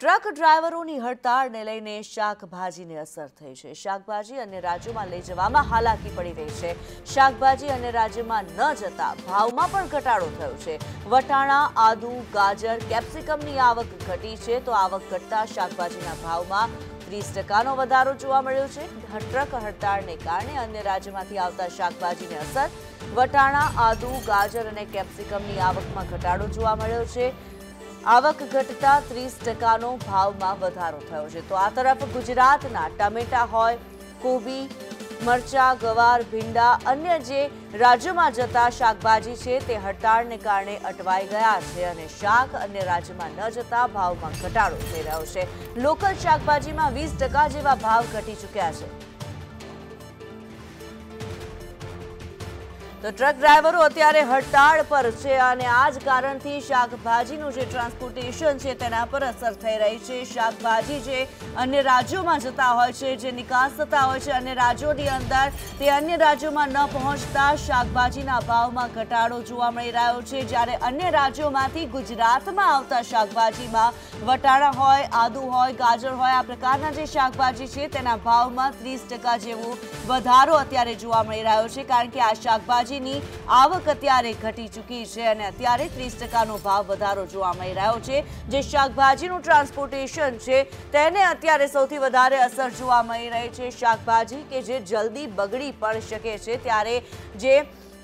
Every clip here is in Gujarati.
ટ્રક ડ્રાઈવરોની હડતાળને લઈને શાકભાજીને અસર થઈ છે. શાકભાજી અન્ય રાજ્યોમાં લઈ જવામાં હાલાકી પડી રહી છે. શાકભાજી અન્ય રાજ્યમાં ન જતા ભાવમાં પણ ઘટાડો થયો છે. વટાણા, આદુ, ગાજર, કેપ્સિકમની આવક ઘટી છે તો આવક ઘટતા શાકભાજીના ભાવમાં ત્રીસ ટકાનો વધારો જોવા મળ્યો છે. ટ્રક હડતાળને કારણે અન્ય રાજ્યમાંથી આવતા શાકભાજીને અસર. વટાણા, આદુ, ગાજર અને કેપ્સિકમની આવકમાં ઘટાડો જોવા મળ્યો છે. આવક ઘટતા ત્રીસ ટકાનો ભાવમાં વધારો થયો છે. તો આ તરફ ગુજરાતના ટામેટા હોય, કોબી, મરચા, ગવાર, ભીંડા, અન્ય જે રાજ્યોમાં જતા શાકભાજી છે તે હડતાળને કારણે અટવાઈ ગયા છે અને શાક અન્ય રાજ્યમાં ન જતા ભાવમાં ઘટાડો થઈ રહ્યો છે. લોકલ શાકભાજીમાં વીસ જેવા ભાવ ઘટી ચૂક્યા છે. તો ટ્રક ડ્રાઈવરો અત્યારે હડતાળ પર છે અને આ જ કારણથી શાકભાજીનું જે ટ્રાન્સપોર્ટેશન છે તેના પર અસર થઈ રહી છે. શાકભાજી જે અન્ય રાજ્યોમાં જતા હોય છે, જે નિકાસ થતા હોય છે, અન્ય રાજ્યોની અંદર તે અન્ય રાજ્યોમાં ન પહોંચતા શાકભાજીના ભાવમાં ઘટાડો જોવા મળી રહ્યો છે. જ્યારે અન્ય રાજ્યોમાંથી ગુજરાતમાં આવતા શાકભાજીમાં વટાણા હોય, આદુ હોય, ગાજર હોય, આ પ્રકારના જે શાકભાજી છે તેના ભાવમાં ત્રીસ જેવો વધારો અત્યારે જોવા મળી રહ્યો છે. કારણ કે આ શાકભાજીની આવક અત્યારે ઘટી ચૂકી છે અને અત્યારે ત્રીસ ટકાનો ભાવ વધારો જોવા મળી રહ્યો છે. જે શાકભાજીનું ટ્રાન્સપોર્ટેશન છે, તેને અત્યારે સૌથી વધારે અસર જોવા મળી રહી છે. શાકભાજી કે જે જલ્દી બગડી પણ શકે છે, ત્યારે જે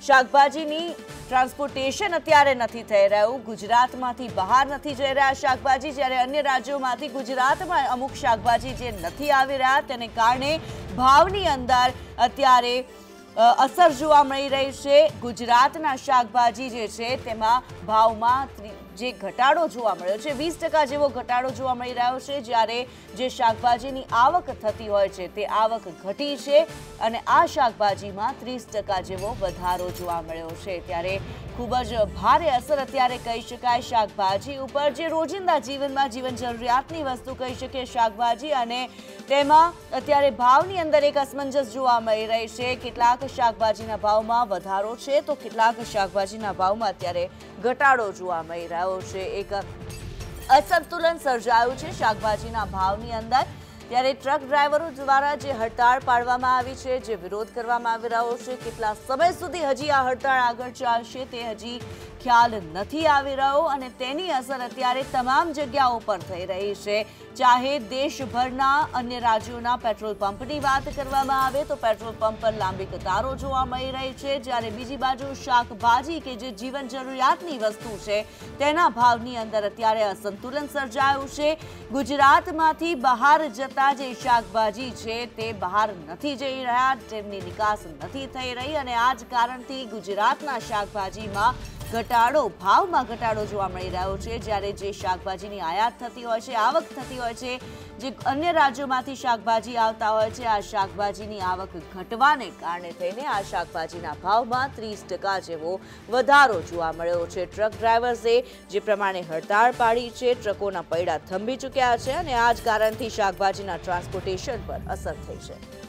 શાકભાજીની ટ્રાન્સપોર્ટેશન અત્યારે નથી થઈ રહ્યું. ગુજરાતમાંથી બહાર નથી જઈ રહ્યા શાકભાજી, જ્યારે અન્ય રાજ્યોમાંથી ગુજરાતમાં અમુક શાકભાજી જે નથી આવી રહ્યા, તેને કારણે ભાવની અંદર અત્યારે અસર જોવા મળી રહી છે. ગુજરાતના શાકભાજી જે છે તેમાં ભાવમાં જે ઘટાડો જોવા મળ્યો છે, વીસ ટકા જેવો ઘટાડો જોવા મળી રહ્યો છે, જ્યારે જે શાકભાજીની આવક થતી હોય છે, તે આવક ઘટી છે અને આ શાકભાજીમાં ત્રીસ ટકા જેવો વધારો જોવા મળ્યો છે. ત્યારે ખૂબ જ ભારે અસર અત્યારે કહી શકાય શાકભાજી ઉપર, જે રોજિંદા જીવનમાં જીવન જરૂરિયાતની વસ્તુ કહી શકીએ શાકભાજી અને તેમાં અત્યારે ભાવની અંદર એક અસમંજસ જોવા મળી રહી છે. કેટલાક શાકભાજીના ભાવમાં વધારો છે, તો કેટલાક શાકભાજીના ભાવમાં અત્યારે ઘટાડો જોવા મળી રહ્યો છે. એક અસંતુલન સર્જાયું છે શાકભાજીના ભાવની અંદર, ત્યારે ટ્રક ડ્રાઈવરો દ્વારા જે હડતાળ પાડવામાં આવી છે, જે વિરોધ કરવામાં આવી રહ્યો છે, કેટલા સમય સુધી હજી આ હડતાળ આગળ ચાલશે તે હજી ખ્યાલ નથી આવી રહ્યો અને તેની અસર અત્યારે તમામ જગ્યાઓ પર થઈ રહી છે. ચાહે દેશભરના અન્ય રાજ્યોના પેટ્રોલ પંપની વાત કરવામાં આવે તો પેટ્રોલ પંપ પર લાંબી કતારો જોવા મળી રહી છે. જ્યારે બીજી બાજુ શાકભાજી કે જે જીવન જરૂરિયાતની વસ્તુ છે, તેના ભાવની અંદર અત્યારે અસંતુલન સર્જાયું છે. ગુજરાતમાંથી બહાર જતા જે શાકભાજી છે, તે બહાર નથી જઈ રહ્યા, તેમની નિકાસ નથી થઈ રહી અને આ જ કારણથી ગુજરાતના શાકભાજીમાં ઘટાડો, ભાવમાં ઘટાડો જોવા મળી રહ્યો છે. જ્યારે જે શાકભાજીની આયાત થતી હોય છે, આવક થતી હોય છે, જે અન્ય રાજ્યોમાંથી શાકભાજી આવતા હોય છે, આ શાકભાજીની આવક ઘટવાને કારણે થઈને આ શાકભાજીના ભાવમાં ત્રીસ ટકા જેવો વધારો જોવા મળ્યો છે. ટ્રક ડ્રાઈવર્સે જે પ્રમાણે હડતાળ પાડી છે, ટ્રકોના પૈડા થંભી ચૂક્યા છે અને આ જ કારણથી શાકભાજીના ટ્રાન્સપોર્ટેશન પર અસર થઈ છે.